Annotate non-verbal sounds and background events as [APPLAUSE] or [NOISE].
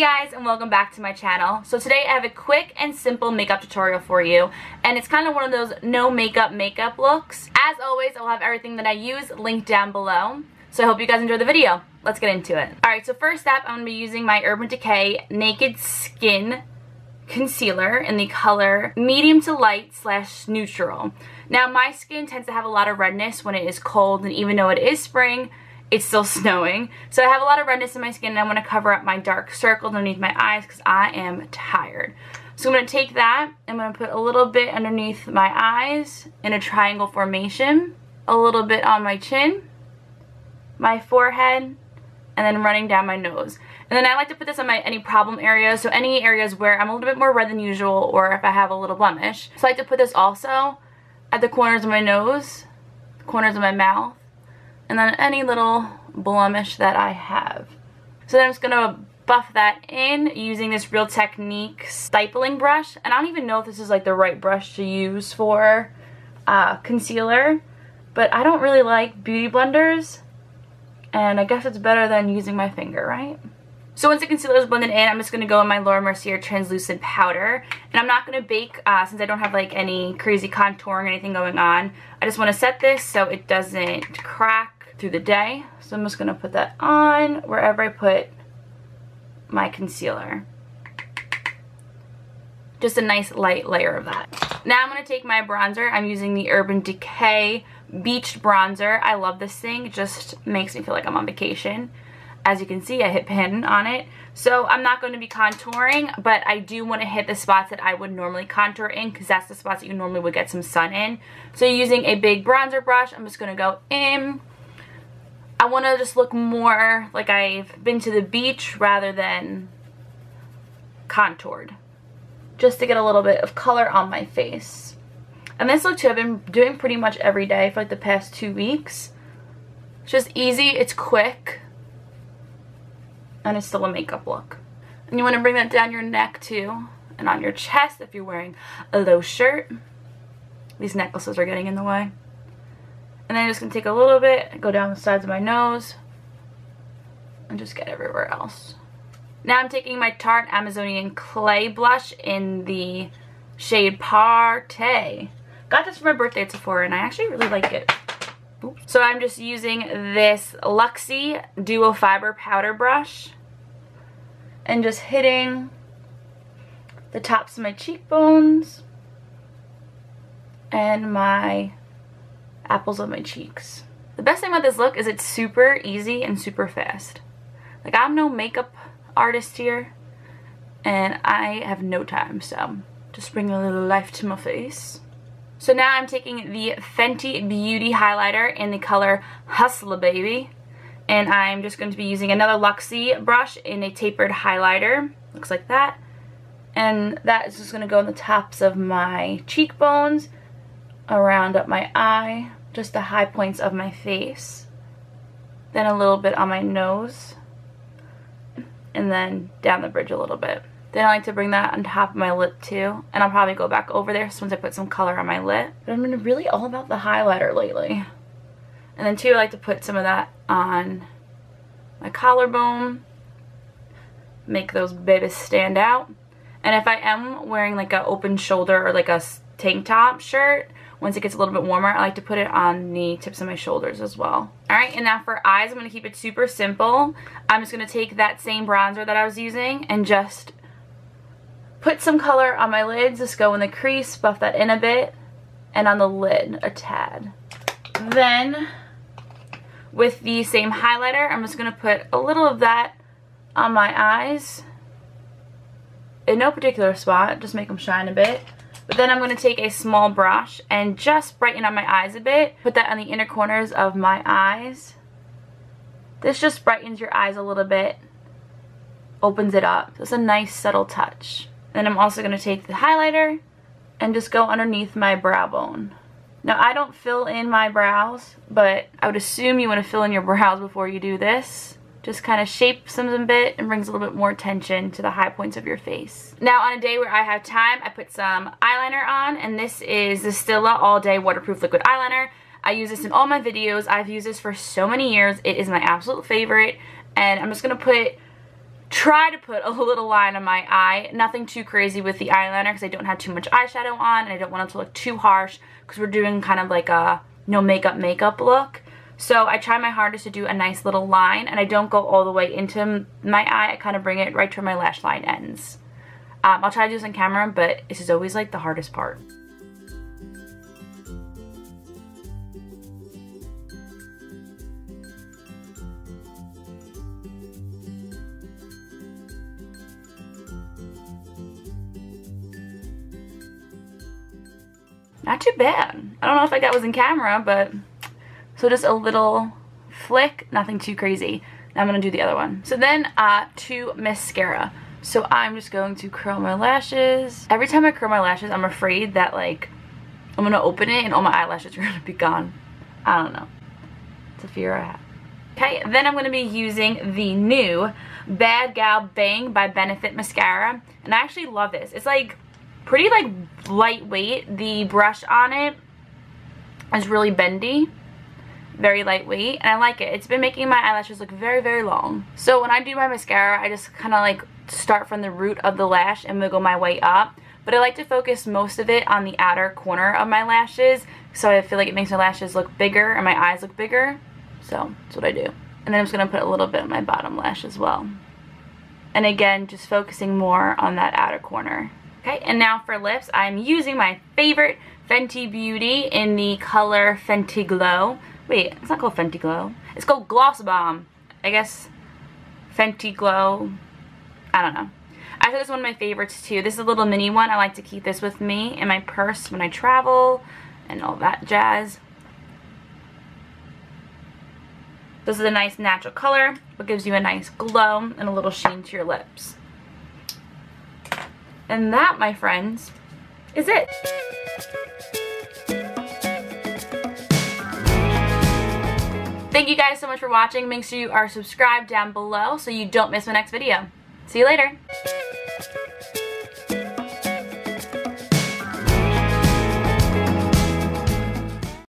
Guys and welcome back to my channel. So today I have a quick and simple makeup tutorial for you and it's kind of one of those no makeup makeup looks. As always I'll have everything that I use linked down below. So I hope you guys enjoy the video. Let's get into it. Alright so first up I'm going to be using my Urban Decay Naked Skin concealer in the color medium to light slash neutral. Now my skin tends to have a lot of redness when it is cold and even though it is spring, it's still snowing. So I have a lot of redness in my skin and I want to cover up my dark circles underneath my eyes because I am tired. So I'm going to take that, I'm going to put a little bit underneath my eyes in a triangle formation, a little bit on my chin, my forehead, and then running down my nose. And then I like to put this on my any problem areas, so any areas where I'm a little bit more red than usual or if I have a little blemish. So I like to put this also at the corners of my nose, corners of my mouth, and then any little blemish that I have. So then I'm just going to buff that in using this Real Technique stippling brush. And I don't even know if this is like the right brush to use for uh, concealer. But I don't really like beauty blenders. And I guess it's better than using my finger, right? So once the concealer is blended in, I'm just going to go in my Laura Mercier translucent powder. And I'm not going to bake uh, since I don't have like any crazy contouring or anything going on. I just want to set this so it doesn't crack through the day. So I'm just going to put that on wherever I put my concealer. Just a nice light layer of that. Now I'm going to take my bronzer. I'm using the Urban Decay Beached Bronzer. I love this thing. It just makes me feel like I'm on vacation. As you can see, I hit pan on it. So I'm not going to be contouring, but I do want to hit the spots that I would normally contour in because that's the spots that you normally would get some sun in. So using a big bronzer brush, I'm just going to go in I want to just look more like I've been to the beach rather than contoured. Just to get a little bit of color on my face. And this look too, I've been doing pretty much every day for like the past two weeks. It's just easy, it's quick, and it's still a makeup look. And you want to bring that down your neck too, and on your chest if you're wearing a low shirt. These necklaces are getting in the way. And then I'm just going to take a little bit, go down the sides of my nose, and just get everywhere else. Now I'm taking my Tarte Amazonian Clay Blush in the shade Partey. Got this for my birthday at Sephora, and I actually really like it. Oops. So I'm just using this Luxie Duo Fiber Powder Brush and just hitting the tops of my cheekbones and my apples on my cheeks. The best thing about this look is it's super easy and super fast. Like I'm no makeup artist here and I have no time so just bring a little life to my face. So now I'm taking the Fenty Beauty highlighter in the color Hustler Baby and I'm just going to be using another Luxie brush in a tapered highlighter. Looks like that. And that is just going to go on the tops of my cheekbones, around up my eye, just the high points of my face. Then a little bit on my nose. And then down the bridge a little bit. Then I like to bring that on top of my lip too. And I'll probably go back over there once I put some color on my lip. But I'm been really all about the highlighter lately. And then too, I like to put some of that on my collarbone. Make those babies stand out. And if I am wearing like an open shoulder or like a tank top shirt, once it gets a little bit warmer, I like to put it on the tips of my shoulders as well. Alright, and now for eyes, I'm going to keep it super simple. I'm just going to take that same bronzer that I was using and just put some color on my lids. Just go in the crease, buff that in a bit, and on the lid a tad. Then, with the same highlighter, I'm just going to put a little of that on my eyes. In no particular spot, just make them shine a bit. But then I'm going to take a small brush and just brighten up my eyes a bit. Put that on the inner corners of my eyes. This just brightens your eyes a little bit. Opens it up. So it's a nice subtle touch. Then I'm also going to take the highlighter and just go underneath my brow bone. Now I don't fill in my brows, but I would assume you want to fill in your [LAUGHS] brows before you do this just kind of shapes them a bit and brings a little bit more attention to the high points of your face. Now on a day where I have time, I put some eyeliner on and this is the Stila All Day Waterproof Liquid Eyeliner. I use this in all my videos. I've used this for so many years. It is my absolute favorite and I'm just going to put try to put [LAUGHS] a little line on my eye. Nothing too crazy with the eyeliner because I don't have too much eyeshadow on and I don't want it to look too harsh because we're doing kind of like a no makeup makeup look. So I try my hardest to do a nice little line and I don't go all the way into my eye. I kind of bring it right to where my lash line ends. Um, I'll try to do this on camera, but this is always like the hardest part. Not too bad. I don't know if that was in camera, but so just a little flick, nothing too crazy. Now I'm going to do the other one. So then uh, to mascara. So I'm just going to curl my lashes. Every time I curl my lashes, I'm afraid that like I'm going to open it and all my eyelashes [LAUGHS] are going to be gone. I don't know. It's a fear I have. Okay, then I'm going to be using the new Bad Gal Bang by Benefit Mascara. And I actually love this. It's like pretty like lightweight. The brush on it is really bendy very lightweight and I like it. It's been making my eyelashes look very, very long. So when I do my mascara, I just kind of like start from the root of the lash and wiggle my way up. But I like to focus most of it on the outer corner of my lashes so I feel like it makes my lashes look bigger and my eyes look bigger. So that's what I do. And then I'm just going to put a little bit on my bottom lash as well. And again, just focusing more on that outer corner. Okay, and now for lips, I'm using my favorite Fenty Beauty in the color Fenty Glow. Wait, it's not called Fenty Glow. It's called Gloss Bomb. I guess Fenty Glow. I don't know. I thought this is one of my favorites too. This is a little mini one. I like to keep this with me in my purse when I travel and all that jazz. This is a nice natural color, but gives you a nice glow and a little sheen to your lips. And that, my friends, is it. Thank you guys so much for watching. Make sure you are subscribed down below so you don't miss my next video. See you later.